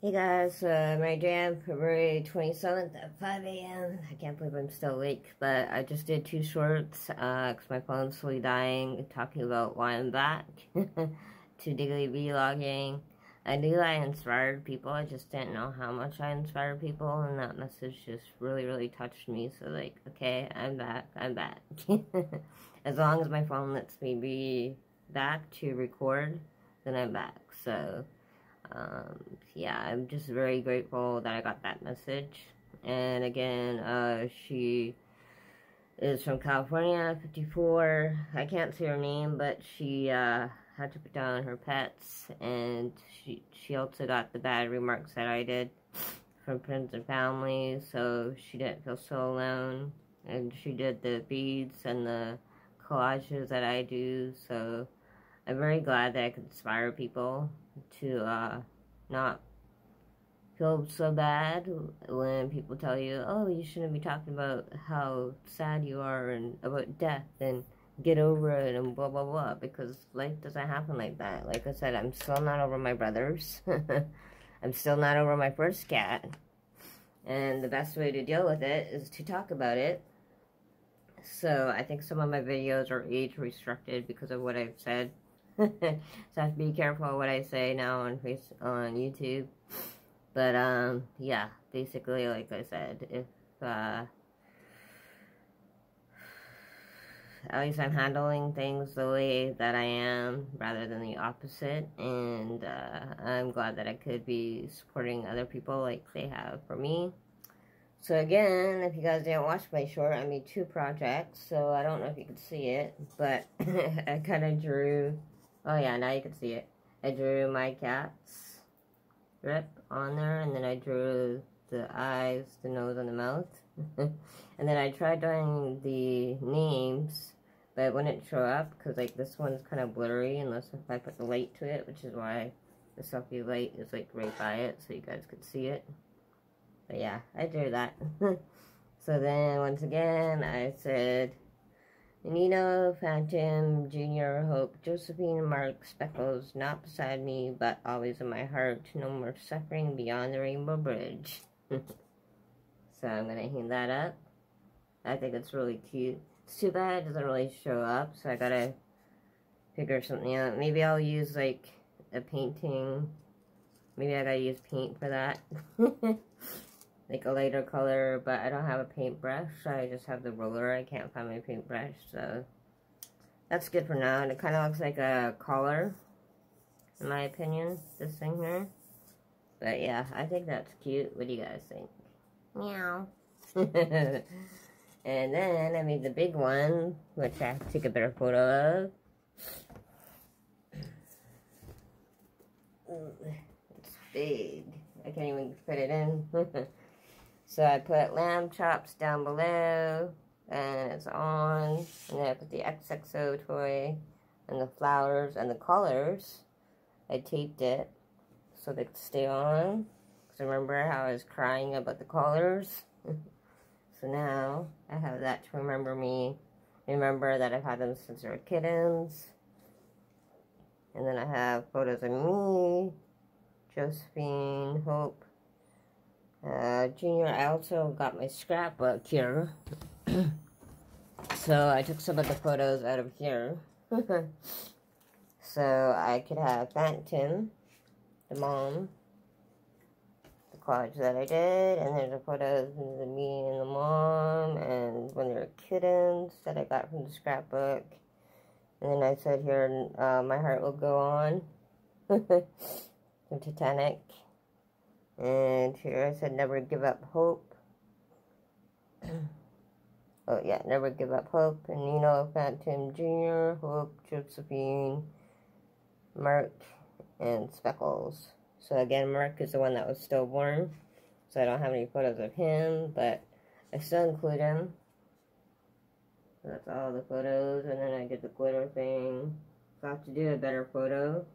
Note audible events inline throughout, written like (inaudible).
Hey guys, uh, my jam, February 27th at 5 a.m. I can't believe I'm still awake, but I just did two shorts, uh, cause my phone's slowly dying, talking about why I'm back (laughs) to daily vlogging. I knew I inspired people, I just didn't know how much I inspired people, and that message just really, really touched me, so like, okay, I'm back, I'm back. (laughs) as long as my phone lets me be back to record, then I'm back, so um, yeah, I'm just very grateful that I got that message. And again, uh, she is from California, 54. I can't see her name, but she uh, had to put down her pets, and she she also got the bad remarks that I did from friends and family, so she didn't feel so alone. And she did the beads and the collages that I do, so I'm very glad that I could inspire people to uh, not feel so bad when people tell you, oh, you shouldn't be talking about how sad you are and about death and get over it and blah, blah, blah, because life doesn't happen like that. Like I said, I'm still not over my brothers. (laughs) I'm still not over my first cat. And the best way to deal with it is to talk about it. So I think some of my videos are age restricted because of what I've said. (laughs) so I have to be careful what I say now on face on YouTube. But um, yeah, basically, like I said, if uh, at least I'm handling things the way that I am rather than the opposite. And uh, I'm glad that I could be supporting other people like they have for me. So again, if you guys didn't watch my short, I made two projects. So I don't know if you could see it, but (laughs) I kind of drew Oh yeah, now you can see it. I drew my cat's rip on there, and then I drew the eyes, the nose, and the mouth. (laughs) and then I tried doing the names, but it wouldn't show up, because like this one's kind of blurry, unless if I put the light to it, which is why the selfie light is like right by it, so you guys could see it. But yeah, I drew that. (laughs) so then, once again, I said Nino, Phantom, Junior, Hope, Josephine, Mark, Speckles, not beside me, but always in my heart. No more suffering beyond the Rainbow Bridge. (laughs) so I'm going to hang that up. I think it's really cute. It's too bad it doesn't really show up, so I gotta figure something out. Maybe I'll use, like, a painting. Maybe I gotta use paint for that. (laughs) like a lighter color, but I don't have a paintbrush, so I just have the roller. I can't find my paintbrush, so that's good for now. And it kind of looks like a collar, in my opinion, this thing here. But yeah, I think that's cute. What do you guys think? Meow. (laughs) and then I made the big one, which I took a better photo of. It's big. I can't even fit it in. (laughs) So I put lamb chops down below, and it's on. And then I put the XXO toy, and the flowers, and the colors. I taped it so they could stay on. Because I remember how I was crying about the colors? (laughs) so now, I have that to remember me. Remember that I've had them since they were kittens. And then I have photos of me, Josephine, Hope, uh, Junior, I also got my scrapbook here. (coughs) so I took some of the photos out of here. (laughs) so I could have Phantom, the mom, the collage that I did, and there's a photo of me and the mom, and when they were kittens that I got from the scrapbook. And then I said here, uh, my heart will go on. (laughs) the Titanic. And here I said, never give up hope. (clears throat) oh, yeah, never give up hope. And you know, Phantom Jr., Hope, Josephine, Mark, and Speckles. So again, Mark is the one that was stillborn. So I don't have any photos of him, but I still include him. So that's all the photos. And then I did the glitter thing. So I have to do a better photo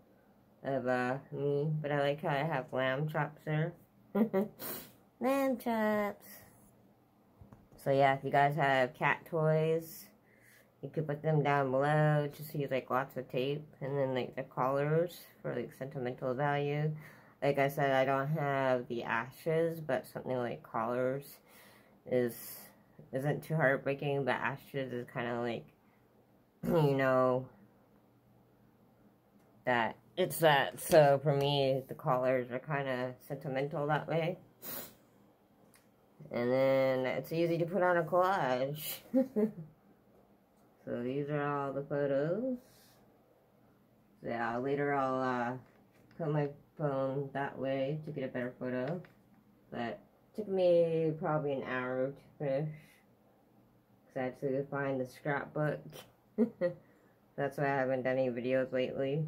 of uh, me, but I like how I have lamb chops there. (laughs) lamb chops. So yeah, if you guys have cat toys, you could put them down below. Just use like lots of tape and then like the collars for like sentimental value. like I said, I don't have the ashes, but something like collars is isn't too heartbreaking, but ashes is kind of like, (clears throat) you know, that it's that. So for me, the collars are kind of sentimental that way. And then it's easy to put on a collage. (laughs) so these are all the photos. Yeah, later I'll uh, put my phone that way to get a better photo. But took me probably an hour to finish. Because I had to find the scrapbook. (laughs) That's why I haven't done any videos lately.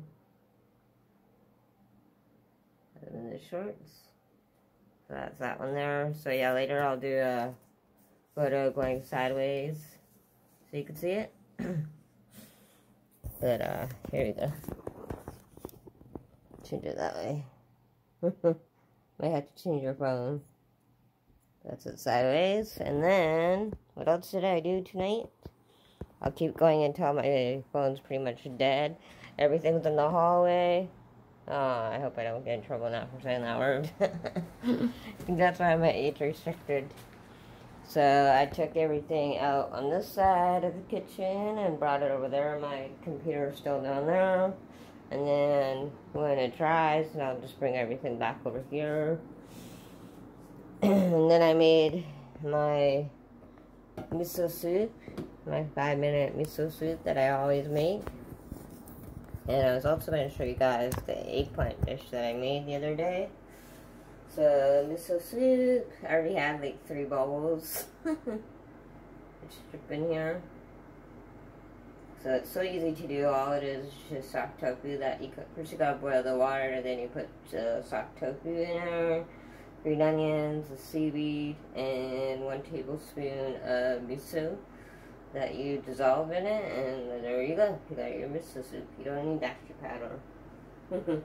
Then the shorts. So that's that one there. So yeah, later I'll do a photo going sideways so you can see it. (clears throat) but uh, here we go. Change it that way. (laughs) Might have to change your phone. That's it sideways. And then, what else did I do tonight? I'll keep going until my phone's pretty much dead. Everything's in the hallway. Oh, I hope I don't get in trouble now for saying that word. (laughs) that's why I'm at age restricted. So I took everything out on this side of the kitchen and brought it over there. My computer's still down there. And then when it dries, I'll just bring everything back over here. (clears throat) and then I made my miso soup, my five minute miso soup that I always make. And I was also going to show you guys the eggplant dish that I made the other day. So, miso soup, I already had like three bowls. (laughs) just in here. So it's so easy to do. All it is just soft tofu that you cook. first you gotta boil the water, then you put the soft tofu in there, green onions, the seaweed, and one tablespoon of miso that you dissolve in it, and there you go. You got your miso soup. You don't need extra powder. (laughs)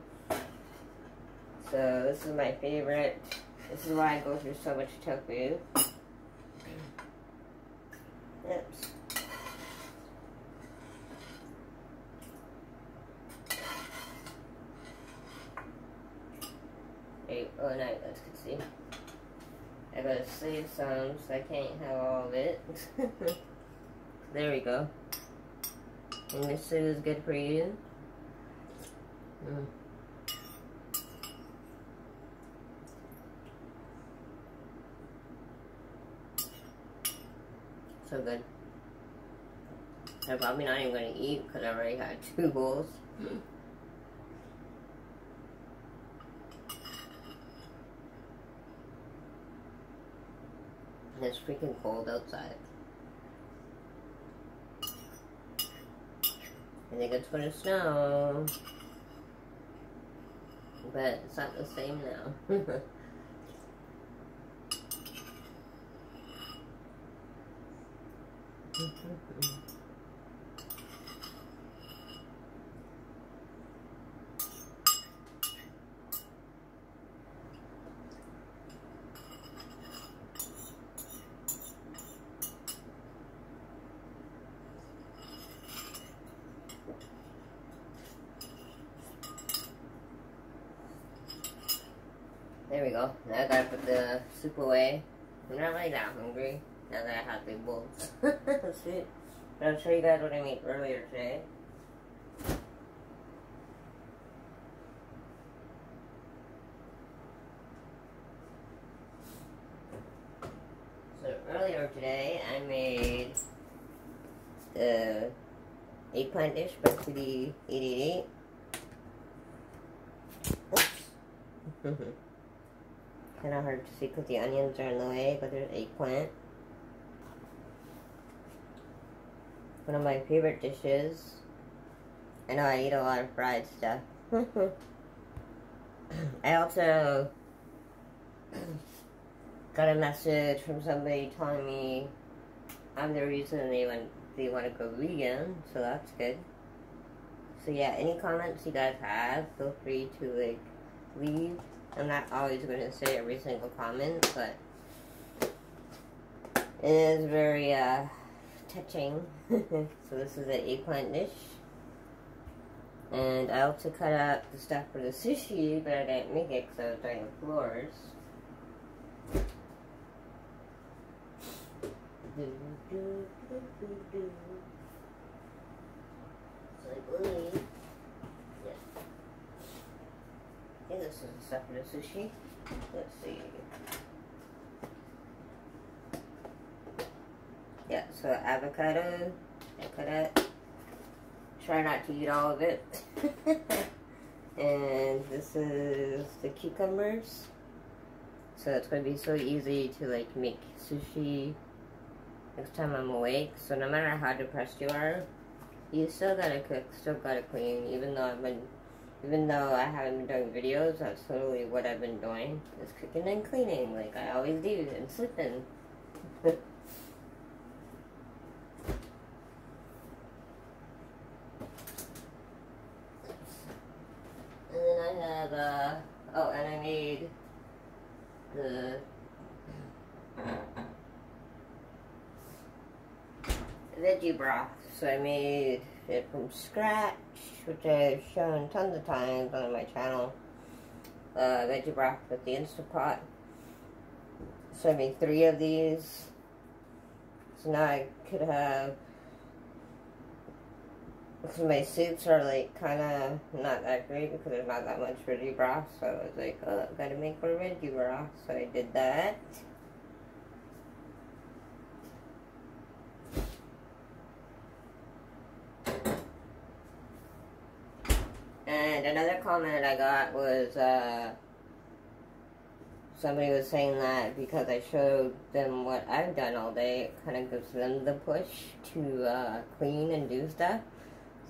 so this is my favorite. This is why I go through so much tofu. Oops. Oh, no, let's see. I gotta save some, so I can't have all of it. (laughs) There we go. And this is good for you. Mm. So good. I'm probably not even going to eat because I already had (laughs) two bowls. it's freaking cold outside. Think it's gonna snow. But it's not the same now. (laughs) we go. Now I gotta put the soup away. I'm not really that hungry. Now that I have big bowls. (laughs) But I'll show you guys what I made earlier today. So earlier today I made the eggplant dish but to be eight eight eight. Kind of hard to see because the onions are in the way, but there's eggplant. One of my favorite dishes. I know I eat a lot of fried stuff. (laughs) I also (clears throat) got a message from somebody telling me I'm the reason they want they want to go vegan, so that's good. So yeah, any comments you guys have, feel free to like leave. I'm not always going to say every single comment, but it is very uh, touching. (laughs) so this is an eggplant dish. And I also cut out the stuff for the sushi, but I didn't make it because I was doing the floors. Do, do, so I believe, yeah. I think this is the sushi. Let's see. Yeah, so avocado, cut it. Try not to eat all of it. (laughs) and this is the cucumbers. So it's going to be so easy to like make sushi next time I'm awake. So no matter how depressed you are, you still gotta cook, still gotta clean, even though I've been, even though I haven't been doing videos, that's totally what I've been doing, is cooking and cleaning, like I always do, and sleeping. (laughs) And then I have, uh, oh, and I made the veggie broth. So I made it from scratch, which I've shown tons of times on my channel. Uh, veggie broth with the Instant Pot. So I made three of these. So now I could have because my soups are like kind of not that great because there's not that much veggie broth. So I was like, oh, I gotta make more veggie broth. So I did that. And another comment I got was uh, somebody was saying that because I showed them what I've done all day, it kind of gives them the push to uh, clean and do stuff.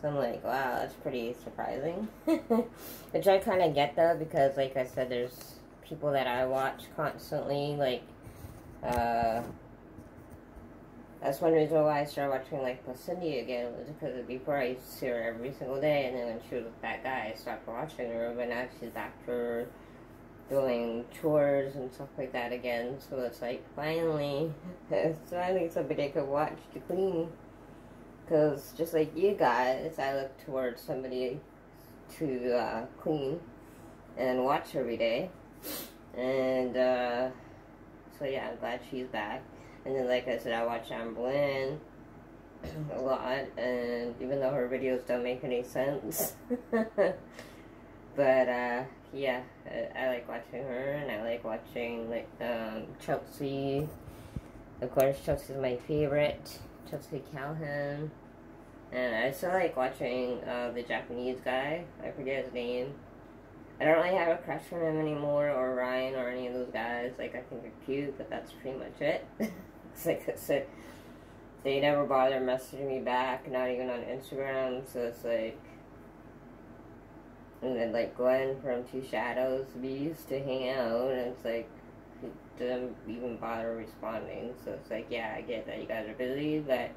So I'm like, wow, that's pretty surprising. (laughs) Which I kind of get though, because like I said, there's people that I watch constantly, like, uh, that's one reason why I started watching like Cindy again was because before I used to see her every single day, and then when she was with that guy, I stopped watching her. But now she's for doing chores and stuff like that again. So it's like finally, (laughs) finally somebody I could watch to clean. Because just like you guys, I look towards somebody to uh, clean and watch every day. And uh, so yeah, I'm glad she's back. And then like I said, I watch Amberlynn a lot. And even though her videos don't make any sense. (laughs) but uh, yeah, I, I, like watching her and I like watching like um, Chelsea. Of course, Chelsea's my favorite. Chelsea Calhoun. And I still like watching uh, the Japanese guy. I forget his name. I don't really have a crush on him anymore, or Ryan, or any of those guys. Like, I think they're cute, but that's pretty much it. (laughs) it's like said, they never bother messaging me back, not even on Instagram, so it's like... And then, like, Glenn from Two Shadows, we used to hang out, and it's like, he didn't even bother responding, so it's like, yeah, I get that you guys are busy, but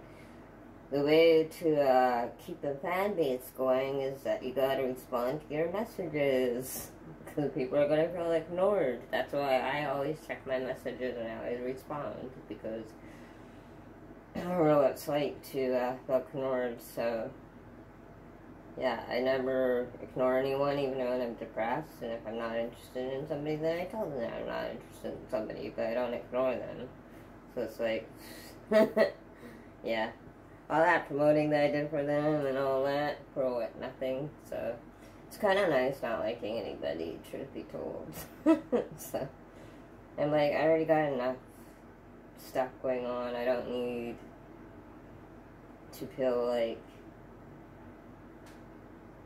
the way to uh, keep the fan base going is that you gotta respond to your messages (laughs) because people are gonna feel ignored. That's why I always check my messages and I always respond because I don't know what it's like to uh, feel ignored. So yeah, I never ignore anyone even when I'm depressed and if I'm not interested in somebody then I tell them that I'm not interested in somebody but I don't ignore them. So it's like (laughs) yeah all that promoting that I did for them and all that for what, nothing. So it's kind of nice not liking anybody, truth be told. (laughs) so I'm like, I already got enough stuff going on. I don't need to feel like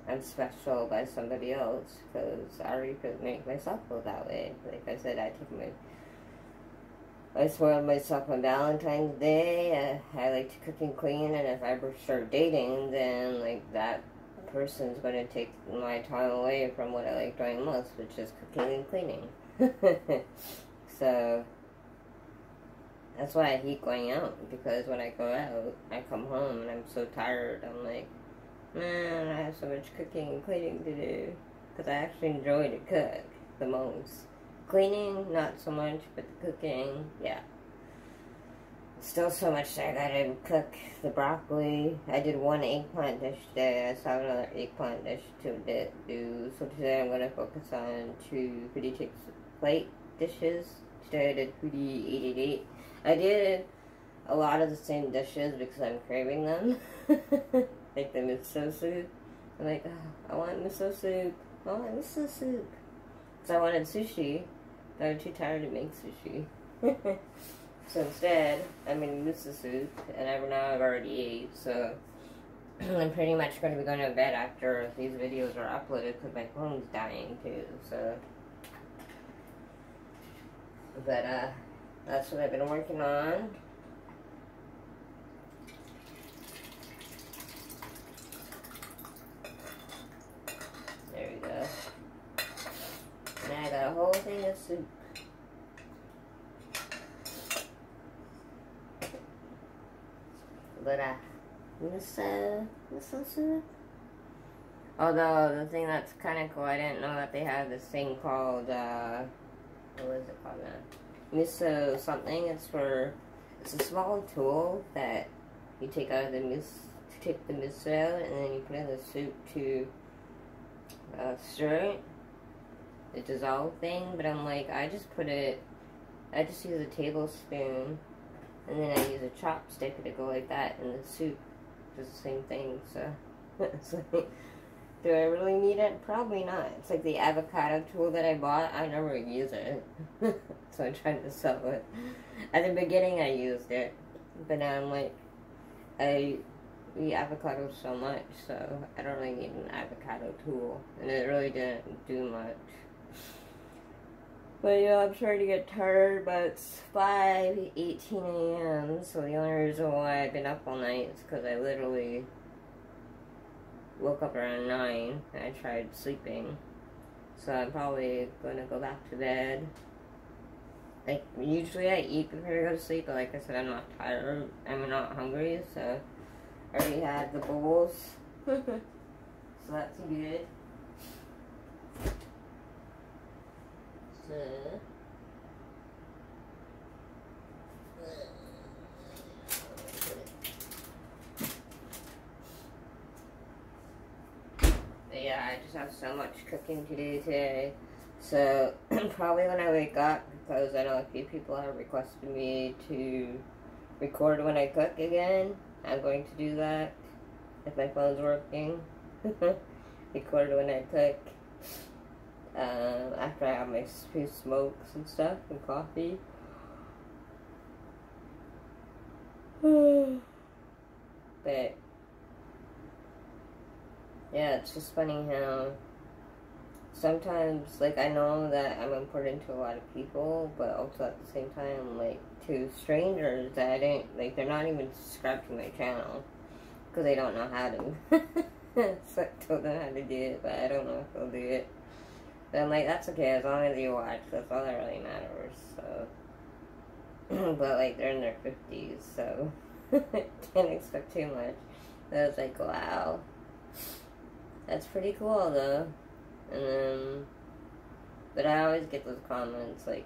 I'm special by somebody else because I already could make myself feel that way. Like I said, I take my I spoiled myself on Valentine's Day. I, I like to cook and clean, and if I ever start dating, then like that person's going to take my time away from what I like doing most, which is cooking and cleaning. (laughs) so that's why I hate going out because when I go out, I come home and I'm so tired. I'm like, man, I have so much cooking and cleaning to do because I actually enjoy to cook the most. Cleaning, not so much, but the cooking, yeah. Still so much that I gotta cook the broccoli. I did one eggplant dish today. I saw another eggplant dish to do. So today I'm gonna focus on two pretty Takes Plate dishes. Today I did Foodie 888. I did a lot of the same dishes because I'm craving them. (laughs) like the miso soup. I'm like, oh, I want miso soup. I want miso soup. Because I wanted sushi. But I'm too tired to make sushi. (laughs) so instead, I'm to miso soup. And I, now I've already ate. So (clears throat) I'm pretty much going to be going to bed after these videos are uploaded because my phone's dying too. So. But, uh, that's what I've been working on. Whole thing of soup. But uh, miso, miso soup. Although the thing that's kind of cool, I didn't know that they had this thing called uh, what is it called now? Miso something. It's for it's a small tool that you take out of the miso, take the miso out, and then you put in the soup to uh, stir it the dissolve thing, but I'm like, I just put it, I just use a tablespoon, and then I use a chopstick to go like that, and the soup does the same thing, so, (laughs) it's like, do I really need it? Probably not. It's like the avocado tool that I bought, I never use it, (laughs) so I tried to sell it. At the beginning I used it, but now I'm like, I eat avocado so much, so I don't really need an avocado tool, and it really didn't do much. But yeah, I'm starting to get tired, but it's 5, 18 a.m. So the only reason why I've been up all night is because I literally woke up around 9 and I tried sleeping. So I'm probably going to go back to bed. Like, usually I eat before I go to sleep, but like I said, I'm not tired. I'm not hungry, so I already had the bowls. (laughs) so that's good. Yeah, I just have so much cooking to do today. So, (clears throat) probably when I wake up, because I know a few people have requested me to record when I cook again, I'm going to do that if my phone's working. (laughs) record when I cook um, after I have my few smokes and stuff and coffee. (sighs) but yeah, it's just funny how sometimes like I know that I'm important to a lot of people, but also at the same time like to strangers that I didn't like they're not even subscribed to my channel because they don't know how to. (laughs) so I told them how to do it, but I don't know if they'll do it. But I'm like, that's okay, as long as you watch, that's all that really matters, so. (clears throat) but, like, they're in their 50s, so. (laughs) Can't expect too much. But I was like, wow. That's pretty cool, though. And then. But I always get those comments, like,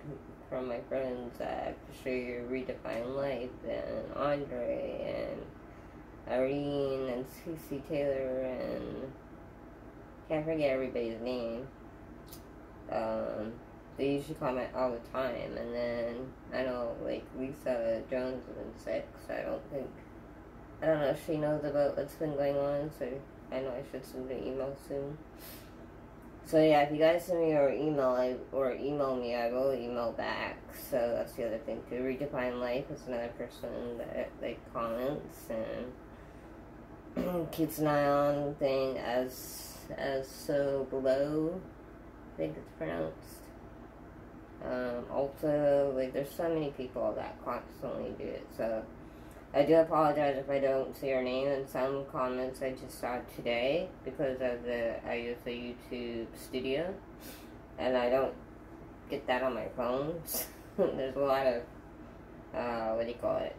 from my friends that for sure you redefine life, and Andre, and Irene, and Susie Taylor, and. Can't forget everybody's name. Um, they usually comment all the time, and then I know like Lisa Jones has been sick, so I don't think I don't know if she knows about what's been going on. So I know I should send an email soon. So yeah, if you guys send me your email I, or email me, I will email back. So that's the other thing too. Redefine Life is another person that like comments and (clears throat) keeps an eye on thing as as so below think it's pronounced. Um, like, there's so many people that constantly do it, so I do apologize if I don't see your name in some comments I just saw today because of the, I use the YouTube studio, and I don't get that on my phone. (laughs) there's a lot of, uh, what do you call it?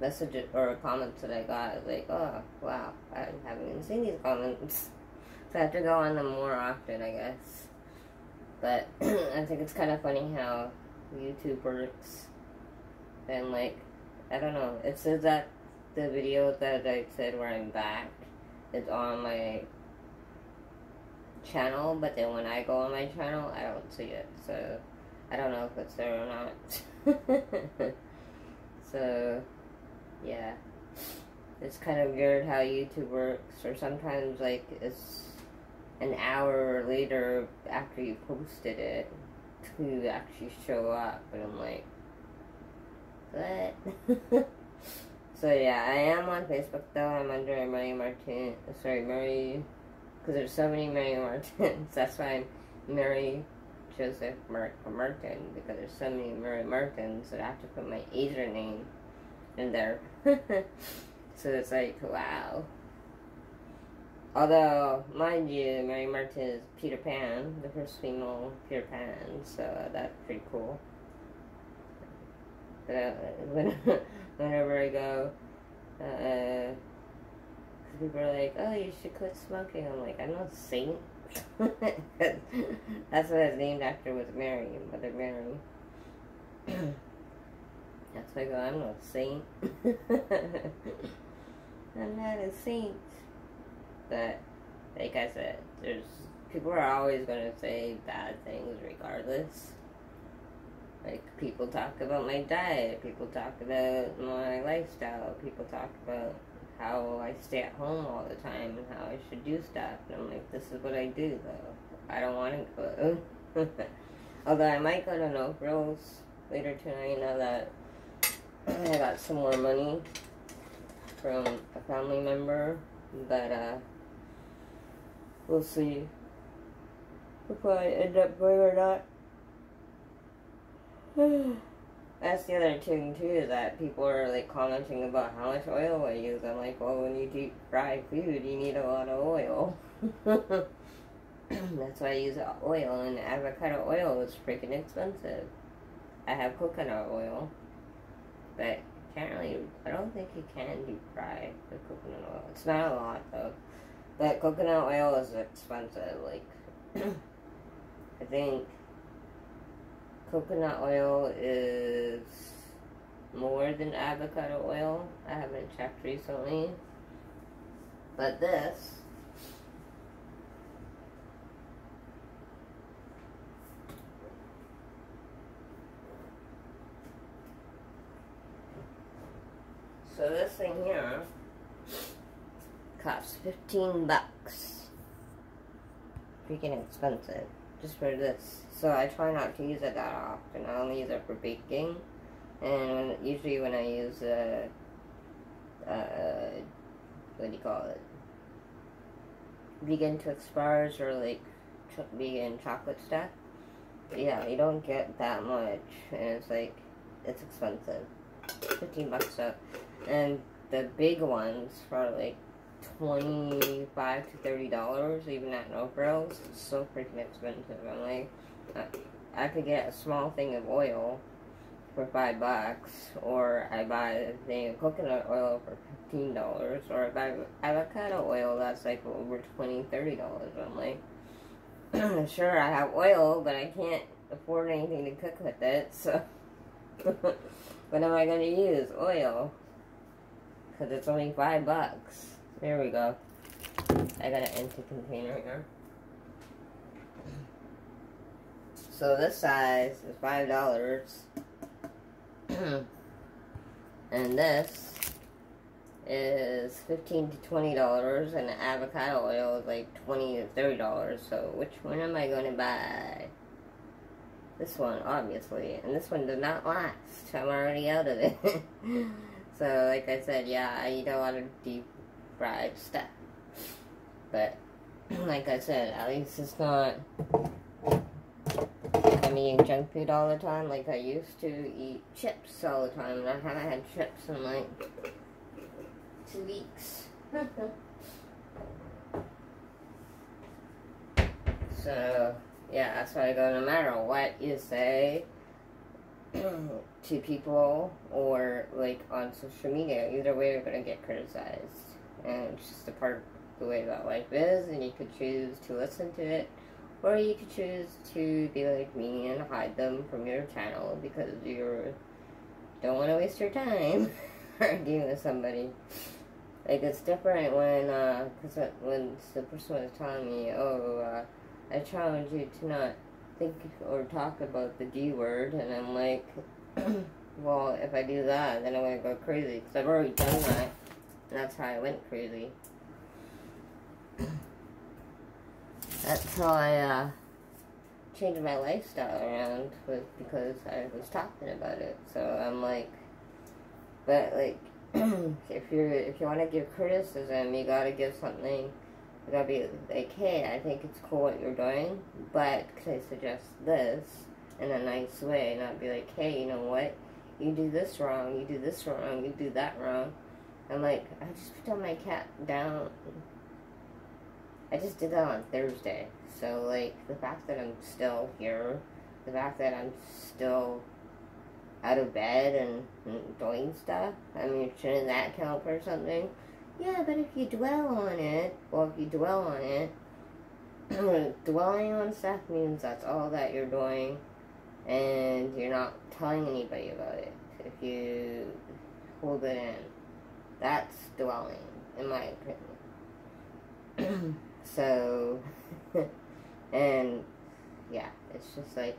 Messages or comments that I got, like, oh, wow, I haven't even seen these comments. (laughs) So I have to go on them more often, I guess. But (clears throat) I think it's kind of funny how YouTube works. and like, I don't know. It says that the video that I said where I'm back is on my channel, but then when I go on my channel, I don't see it. So I don't know if it's there or not. (laughs) so yeah, it's kind of weird how YouTube works, or sometimes like it's an hour later after you posted it to actually show up, and I'm like, what? (laughs) so yeah, I am on Facebook though. I'm under Mary Martin. Sorry, Mary, because there's so many Mary (laughs) Martins. That's why I'm Mary Joseph Mar- Martin because there's so many Mary Martins that I have to put my Asian name in there. (laughs) so it's like wow. Although, mind you, Mary Martin is Peter Pan, the first female Peter Pan, so that's pretty cool. But uh, when, (laughs) whenever I go, uh, people are like, "Oh, you should quit smoking." I'm like, "I'm not a saint." (laughs) That's what I was named after was Mary, Mother Mary. (clears throat) That's why I go, I'm not a saint. (laughs) I'm not a saint. But, like I said, there's people are always going to say bad things regardless. Like, people talk about my diet, people talk about my lifestyle, people talk about how I stay at home all the time and how I should do stuff. And I'm like, this is what I do, though. I don't want to go. (laughs) Although I might go to No Frills later tonight now that I got some more money from a family member. But, uh, we'll see if I end up going or not. (sighs) That's the other thing too, is that people are like commenting about how much oil I use. I'm like, well, when you deep fry food, you need a lot of oil. (laughs) That's why I use oil, and avocado oil is freaking expensive. I have coconut oil, but really, I don't think you can deep fry the coconut oil. It's not a lot though. But coconut oil is expensive, like, (clears throat) I think coconut oil is more than avocado oil. I haven't checked recently. But this So this thing here costs 15 bucks. Freaking expensive just for this. So I try not to use it that often. I only use it for baking. And usually when I use, uh, uh, what do you call it? Vegan Twix bars or like ch vegan chocolate stuff. Yeah, you don't get that much. And it's like, it's expensive. 15 bucks up. And the big ones for like 25 to 30 dollars even at no frills it's so freaking expensive. I'm like I, could get a small thing of oil for five bucks or i buy a thing of coconut oil for 15 dollars or if i avocado oil that's like over 20 30 dollars. I'm like (clears throat) sure i have oil but i can't afford anything to cook with it so (laughs) what am i going to use? Oil. Because it's only five bucks there we go. I got an empty container here. So this size is five dollars. (clears throat) and this is fifteen to twenty dollars and the avocado oil is like twenty to thirty dollars. So which one am I gonna buy? This one, obviously. And this one does not last. I'm already out of it. (laughs) so like I said, yeah, I eat a lot of deep fried stuff. But, (clears throat) like I said, at least it's not I'm eating junk food all the time like I used to eat chips all the time. And I haven't had chips in like two weeks. (laughs) so, yeah, that's why I go no matter what you say (clears throat) to people or like on social media, either way you're gonna get criticized and it's just a part of the way that life is, and you could choose to listen to it, or you could choose to be like me and hide them from your channel because you're don't want to waste your time (laughs) arguing with somebody. Like it's different when, uh, cause when the person was telling me, oh, uh, I challenge you to not think or talk about the D word, and I'm like, (clears throat) well, if I do that, then I'm gonna go crazy, cause I've already done that, that's how I went crazy. that's how I, uh, changed my lifestyle around was because I was talking about it. So I'm like, but like, (clears throat) if you're if you want to give criticism, you gotta give something. You gotta be like, hey, I think it's cool what you're doing, but could I suggest this in a nice way, not be like, hey, you know what, you do this wrong, you do this wrong, you do that wrong. I'm like, I just put my cat down. I just did that on Thursday. So, like, the fact that I'm still here, the fact that I'm still out of bed and, doing stuff, I mean, shouldn't that count for something? Yeah, but if you dwell on it, or if you dwell on it, (clears throat) dwelling on stuff means that's all that you're doing, and you're not telling anybody about it. If you hold it in, that's dwelling, in my opinion. (clears throat) so, (laughs) and yeah, it's just like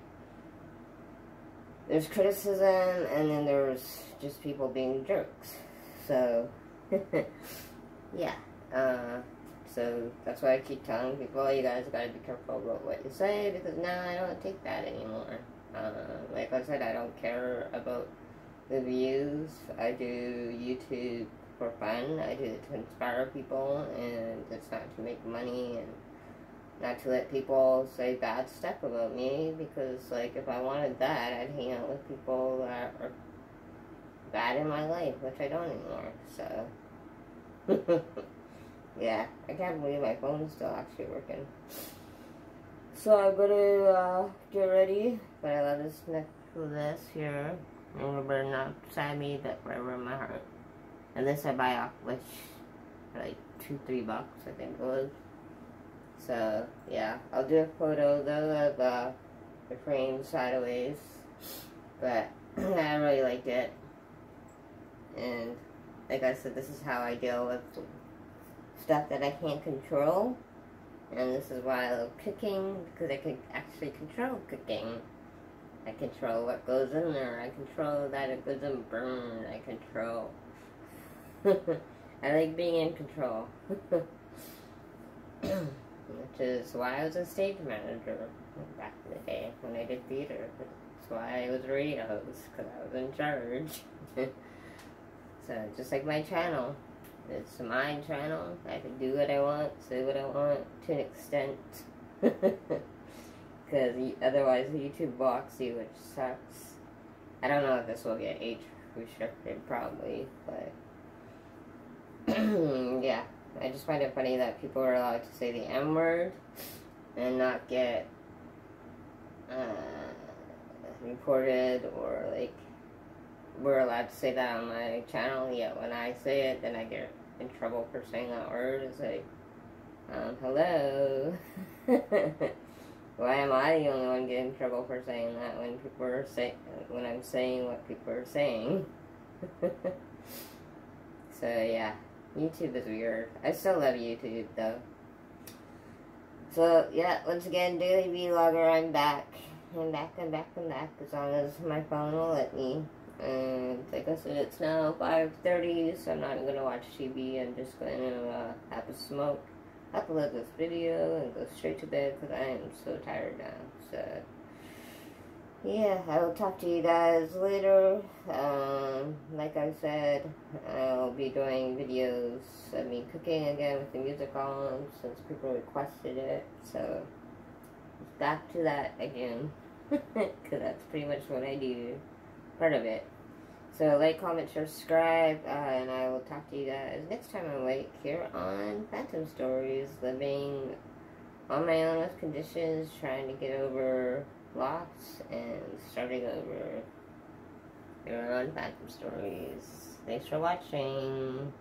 there's criticism and then there's just people being jerks. So, (laughs) yeah. Uh, so that's why I keep telling people, you guys gotta be careful about what you say because now I don't take that anymore. Uh, like I said, I don't care about the views. I do YouTube for fun. I do it to inspire people, and it's not to make money and not to let people say bad stuff about me because like if I wanted that I'd hang out with people that are bad in my life which I don't anymore so. (laughs) Yeah I can't believe my phone's still actually working. So I'm gonna uh, get ready but I love this necklace here remember not beside me but forever in my heart and this I buy off which like two three bucks I think it was so, yeah, I'll do a photo though of uh, the frame sideways, but (clears throat) I really liked it. And like I said, this is how I deal with stuff that I can't control. And this is why I love cooking, because I can actually control cooking. I control what goes in there. I control that it doesn't burn. I control. (laughs) I like being in control. (coughs) which is why I was a stage manager back in the day when I did theater. That's why I was a radio host, because I was in charge. (laughs) so, just like my channel, it's my channel. I can do what I want, say what I want to an extent. (laughs) Because otherwise YouTube blocks you, which sucks. I don't know if this will get age restricted, probably, but (clears throat) yeah. I just find it funny that people are allowed to say the M word and not get uh, reported or like we're allowed to say that on my channel. Yet when I say it, then I get in trouble for saying that word. It's like, um, hello. (laughs) Why am I the only one getting in trouble for saying that when people are say when I'm saying what people are saying? (laughs) so yeah. YouTube is weird. I still love YouTube though. So yeah, once again, Daily Vlogger, I'm back. I'm back, I'm back, I'm back, as long as my phone will let me. And like I said, it's now 5.30, so I'm not going to watch TV. I'm just going to uh, have a smoke, upload this video, and go straight to bed because I am so tired now. So yeah, I will talk to you guys later. Um, like I said, I'll be doing videos of me cooking again with the music on since people requested it. So, back to that again. (laughs) Because that's pretty much what I do. Part of it. So, like, comment, subscribe, uh, and I will talk to you guys next time I'm awake here on Phantom Stories, living on my own with conditions, trying to get over lots and starting over here on Phantom Stories. Thanks for watching.